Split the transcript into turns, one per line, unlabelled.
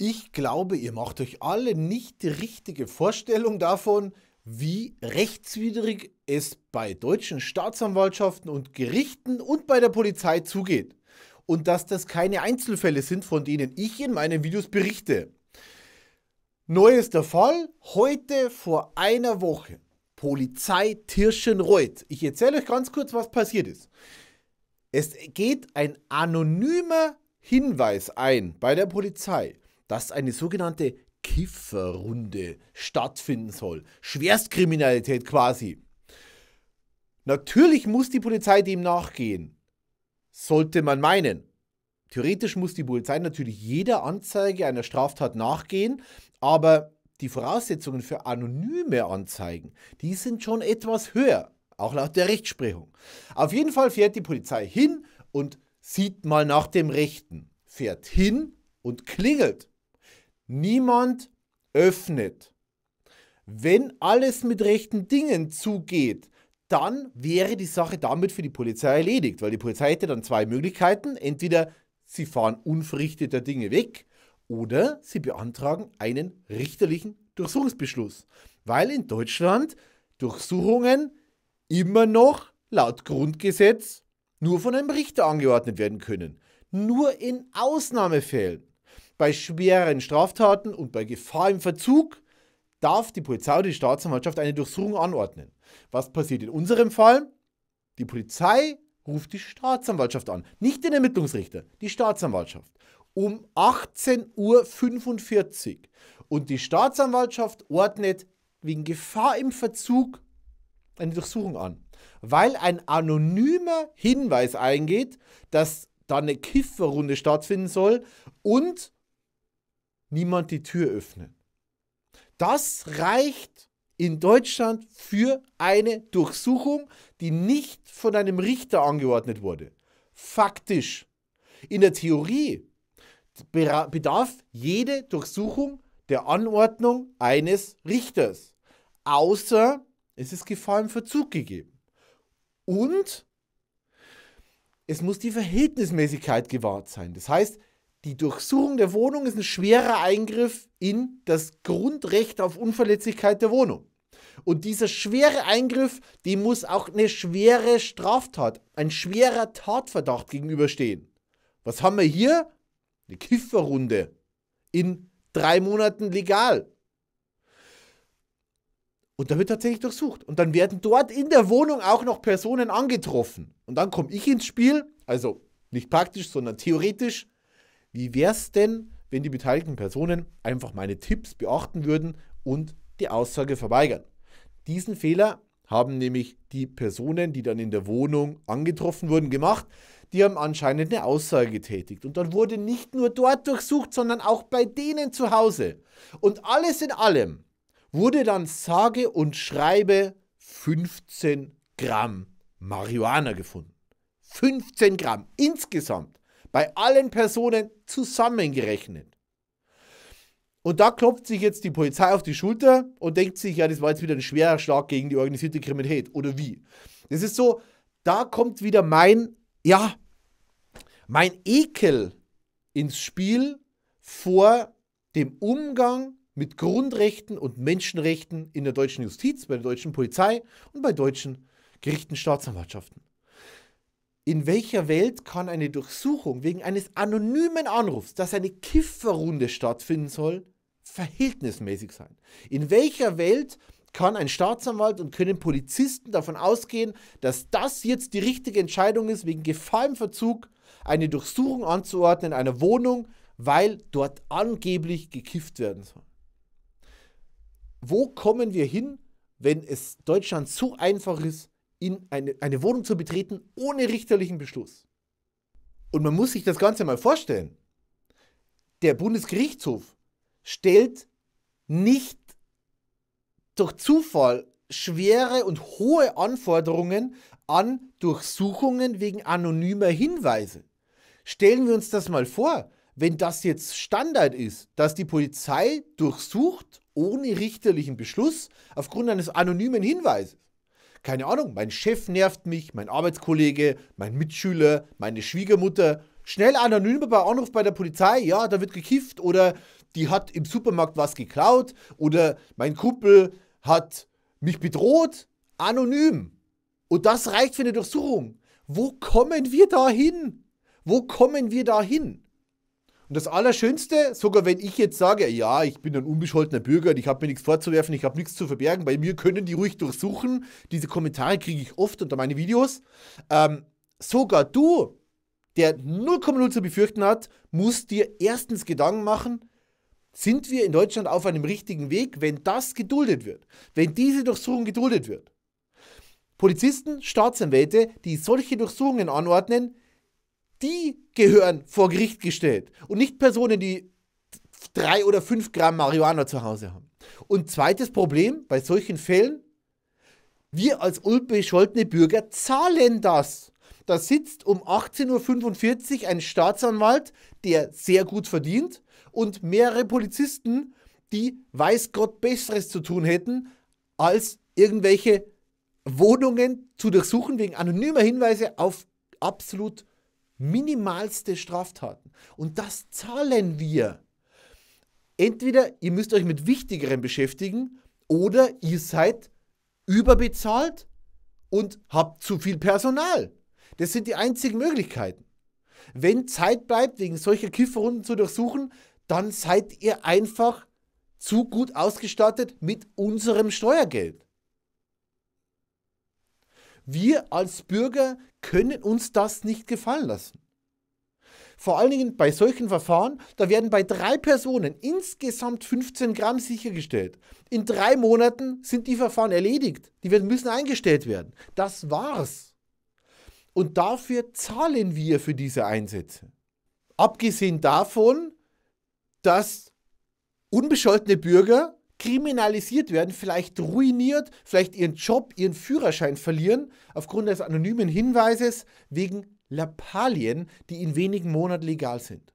Ich glaube, ihr macht euch alle nicht die richtige Vorstellung davon, wie rechtswidrig es bei deutschen Staatsanwaltschaften und Gerichten und bei der Polizei zugeht. Und dass das keine Einzelfälle sind, von denen ich in meinen Videos berichte. Neuester Fall, heute vor einer Woche. Polizei Tirschenreuth. Ich erzähle euch ganz kurz, was passiert ist. Es geht ein anonymer Hinweis ein bei der Polizei dass eine sogenannte Kifferrunde stattfinden soll. Schwerstkriminalität quasi. Natürlich muss die Polizei dem nachgehen. Sollte man meinen. Theoretisch muss die Polizei natürlich jeder Anzeige einer Straftat nachgehen, aber die Voraussetzungen für anonyme Anzeigen, die sind schon etwas höher, auch laut der Rechtsprechung. Auf jeden Fall fährt die Polizei hin und sieht mal nach dem Rechten, fährt hin und klingelt. Niemand öffnet. Wenn alles mit rechten Dingen zugeht, dann wäre die Sache damit für die Polizei erledigt, weil die Polizei hätte dann zwei Möglichkeiten. Entweder sie fahren unverrichteter Dinge weg oder sie beantragen einen richterlichen Durchsuchungsbeschluss, weil in Deutschland Durchsuchungen immer noch laut Grundgesetz nur von einem Richter angeordnet werden können. Nur in Ausnahmefällen bei schweren Straftaten und bei Gefahr im Verzug darf die Polizei oder die Staatsanwaltschaft eine Durchsuchung anordnen. Was passiert in unserem Fall? Die Polizei ruft die Staatsanwaltschaft an. Nicht den Ermittlungsrichter, die Staatsanwaltschaft. Um 18.45 Uhr. Und die Staatsanwaltschaft ordnet wegen Gefahr im Verzug eine Durchsuchung an. Weil ein anonymer Hinweis eingeht, dass da eine Kifferrunde stattfinden soll und niemand die Tür öffnen. Das reicht in Deutschland für eine Durchsuchung, die nicht von einem Richter angeordnet wurde. Faktisch. In der Theorie bedarf jede Durchsuchung der Anordnung eines Richters, außer es ist Gefahr im Verzug gegeben. Und es muss die Verhältnismäßigkeit gewahrt sein. Das heißt, die Durchsuchung der Wohnung ist ein schwerer Eingriff in das Grundrecht auf Unverletzlichkeit der Wohnung. Und dieser schwere Eingriff, dem muss auch eine schwere Straftat, ein schwerer Tatverdacht gegenüberstehen. Was haben wir hier? Eine Kifferrunde. In drei Monaten legal. Und da wird tatsächlich durchsucht. Und dann werden dort in der Wohnung auch noch Personen angetroffen. Und dann komme ich ins Spiel, also nicht praktisch, sondern theoretisch wie wäre es denn, wenn die beteiligten Personen einfach meine Tipps beachten würden und die Aussage verweigern? Diesen Fehler haben nämlich die Personen, die dann in der Wohnung angetroffen wurden, gemacht. Die haben anscheinend eine Aussage getätigt. Und dann wurde nicht nur dort durchsucht, sondern auch bei denen zu Hause. Und alles in allem wurde dann sage und schreibe 15 Gramm Marihuana gefunden. 15 Gramm insgesamt. Bei allen Personen zusammengerechnet. Und da klopft sich jetzt die Polizei auf die Schulter und denkt sich, ja, das war jetzt wieder ein schwerer Schlag gegen die organisierte Kriminalität. Oder wie? Das ist so, da kommt wieder mein, ja, mein Ekel ins Spiel vor dem Umgang mit Grundrechten und Menschenrechten in der deutschen Justiz, bei der deutschen Polizei und bei deutschen Gerichten, Staatsanwaltschaften. In welcher Welt kann eine Durchsuchung wegen eines anonymen Anrufs, dass eine Kifferrunde stattfinden soll, verhältnismäßig sein? In welcher Welt kann ein Staatsanwalt und können Polizisten davon ausgehen, dass das jetzt die richtige Entscheidung ist, wegen Gefahr im Verzug eine Durchsuchung anzuordnen in einer Wohnung, weil dort angeblich gekifft werden soll? Wo kommen wir hin, wenn es Deutschland so einfach ist, in eine, eine Wohnung zu betreten ohne richterlichen Beschluss. Und man muss sich das Ganze mal vorstellen. Der Bundesgerichtshof stellt nicht durch Zufall schwere und hohe Anforderungen an Durchsuchungen wegen anonymer Hinweise. Stellen wir uns das mal vor, wenn das jetzt Standard ist, dass die Polizei durchsucht ohne richterlichen Beschluss aufgrund eines anonymen Hinweises keine Ahnung, mein Chef nervt mich, mein Arbeitskollege, mein Mitschüler, meine Schwiegermutter. Schnell anonym bei Anruf bei der Polizei, ja, da wird gekifft oder die hat im Supermarkt was geklaut oder mein Kumpel hat mich bedroht, anonym. Und das reicht für eine Durchsuchung. Wo kommen wir da hin? Wo kommen wir da hin? Und das Allerschönste, sogar wenn ich jetzt sage, ja, ich bin ein unbescholtener Bürger, ich habe mir nichts vorzuwerfen, ich habe nichts zu verbergen, bei mir können die ruhig durchsuchen. Diese Kommentare kriege ich oft unter meine Videos. Ähm, sogar du, der 0,0 zu befürchten hat, musst dir erstens Gedanken machen, sind wir in Deutschland auf einem richtigen Weg, wenn das geduldet wird, wenn diese Durchsuchung geduldet wird. Polizisten, Staatsanwälte, die solche Durchsuchungen anordnen, die gehören vor Gericht gestellt und nicht Personen, die drei oder fünf Gramm Marihuana zu Hause haben. Und zweites Problem bei solchen Fällen, wir als unbescholtene Bürger zahlen das. Da sitzt um 18.45 Uhr ein Staatsanwalt, der sehr gut verdient, und mehrere Polizisten, die weiß Gott Besseres zu tun hätten, als irgendwelche Wohnungen zu durchsuchen wegen anonymer Hinweise auf absolut minimalste Straftaten. Und das zahlen wir. Entweder ihr müsst euch mit Wichtigerem beschäftigen oder ihr seid überbezahlt und habt zu viel Personal. Das sind die einzigen Möglichkeiten. Wenn Zeit bleibt, wegen solcher Kifferrunden zu durchsuchen, dann seid ihr einfach zu gut ausgestattet mit unserem Steuergeld. Wir als Bürger können uns das nicht gefallen lassen. Vor allen Dingen bei solchen Verfahren, da werden bei drei Personen insgesamt 15 Gramm sichergestellt. In drei Monaten sind die Verfahren erledigt. Die müssen eingestellt werden. Das war's. Und dafür zahlen wir für diese Einsätze. Abgesehen davon, dass unbescholtene Bürger kriminalisiert werden, vielleicht ruiniert, vielleicht ihren Job, ihren Führerschein verlieren, aufgrund des anonymen Hinweises wegen Lappalien, die in wenigen Monaten legal sind.